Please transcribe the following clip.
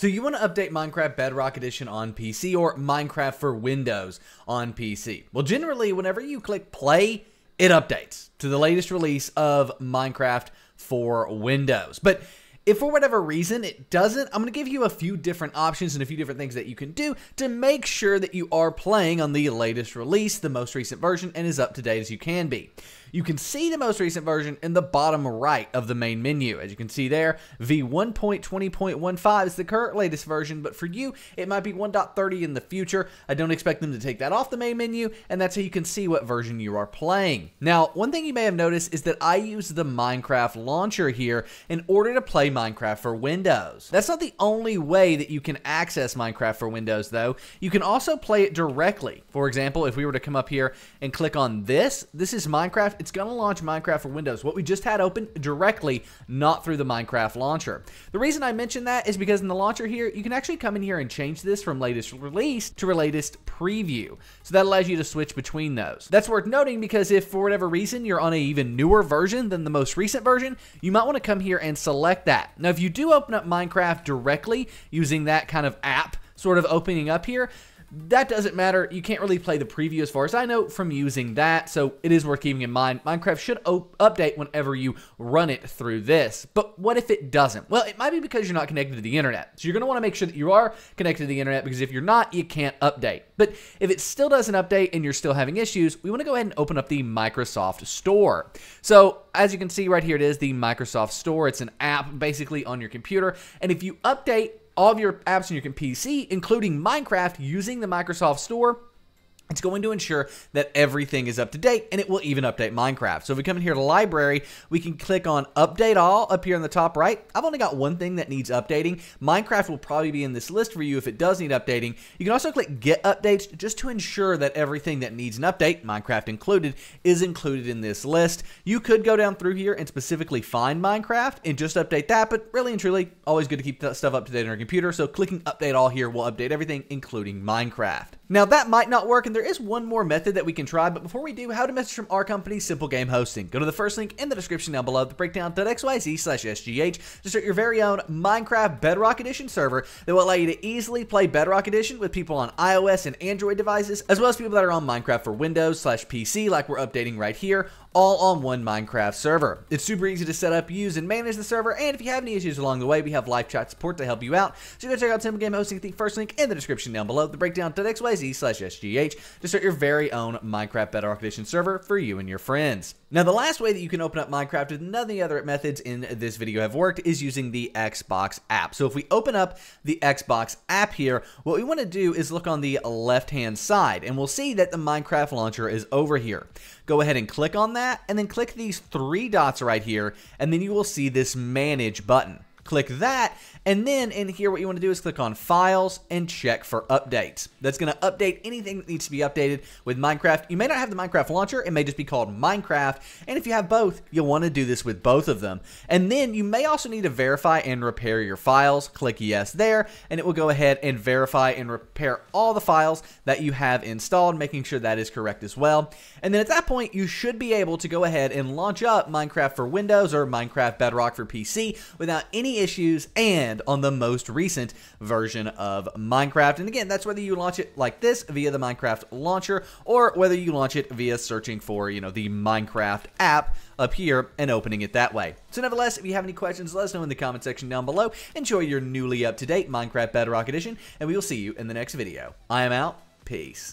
So you want to update Minecraft Bedrock Edition on PC or Minecraft for Windows on PC. Well, generally, whenever you click play, it updates to the latest release of Minecraft for Windows. But if for whatever reason it doesn't, I'm going to give you a few different options and a few different things that you can do to make sure that you are playing on the latest release, the most recent version, and as up to date as you can be. You can see the most recent version in the bottom right of the main menu. As you can see there, V1.20.15 is the current latest version, but for you, it might be 1.30 in the future. I don't expect them to take that off the main menu, and that's how you can see what version you are playing. Now, one thing you may have noticed is that I use the Minecraft launcher here in order to play Minecraft for Windows. That's not the only way that you can access Minecraft for Windows, though. You can also play it directly. For example, if we were to come up here and click on this, this is Minecraft it's going to launch Minecraft for Windows. What we just had open directly, not through the Minecraft launcher. The reason I mention that is because in the launcher here, you can actually come in here and change this from latest release to latest preview. So that allows you to switch between those. That's worth noting because if for whatever reason you're on an even newer version than the most recent version, you might want to come here and select that. Now, if you do open up Minecraft directly using that kind of app sort of opening up here, that doesn't matter. You can't really play the preview as far as I know from using that, so it is worth keeping in mind. Minecraft should update whenever you run it through this. But what if it doesn't? Well, it might be because you're not connected to the internet. So you're going to want to make sure that you are connected to the internet because if you're not, you can't update. But if it still doesn't update and you're still having issues, we want to go ahead and open up the Microsoft Store. So as you can see right here, it is the Microsoft Store. It's an app basically on your computer. And if you update all of your apps on your PC, including Minecraft, using the Microsoft Store, it's going to ensure that everything is up to date and it will even update Minecraft. So if we come in here to library, we can click on update all up here in the top right. I've only got one thing that needs updating. Minecraft will probably be in this list for you if it does need updating. You can also click get updates just to ensure that everything that needs an update, Minecraft included, is included in this list. You could go down through here and specifically find Minecraft and just update that, but really and truly, always good to keep that stuff up to date on your computer. So clicking update all here will update everything, including Minecraft. Now that might not work and there is one more method that we can try, but before we do, how to message from our company, Simple Game Hosting. Go to the first link in the description down below, the breakdown.xyz slash SGH, to start your very own Minecraft Bedrock Edition server that will allow you to easily play Bedrock Edition with people on iOS and Android devices, as well as people that are on Minecraft for Windows slash PC like we're updating right here, all on one Minecraft server. It's super easy to set up, use, and manage the server, and if you have any issues along the way, we have live chat support to help you out. So go check out Simple Game Hosting at the first link in the description down below, the breakdown.xyz slash SGH, to start your very own Minecraft Bedrock Edition server for you and your friends. Now, the last way that you can open up Minecraft with none of the other methods in this video have worked is using the Xbox app. So if we open up the Xbox app here, what we want to do is look on the left-hand side, and we'll see that the Minecraft launcher is over here. Go ahead and click on that, and then click these three dots right here, and then you will see this Manage button. Click that, and then in here, what you want to do is click on Files and check for updates. That's going to update anything that needs to be updated with Minecraft. You may not have the Minecraft launcher. It may just be called Minecraft. And if you have both, you'll want to do this with both of them. And then you may also need to verify and repair your files. Click Yes there, and it will go ahead and verify and repair all the files that you have installed, making sure that is correct as well. And then at that point, you should be able to go ahead and launch up Minecraft for Windows or Minecraft Bedrock for PC without any issues and and on the most recent version of Minecraft. And again, that's whether you launch it like this via the Minecraft launcher or whether you launch it via searching for, you know, the Minecraft app up here and opening it that way. So nevertheless, if you have any questions, let us know in the comment section down below. Enjoy your newly up-to-date Minecraft Bedrock Edition, and we will see you in the next video. I am out. Peace.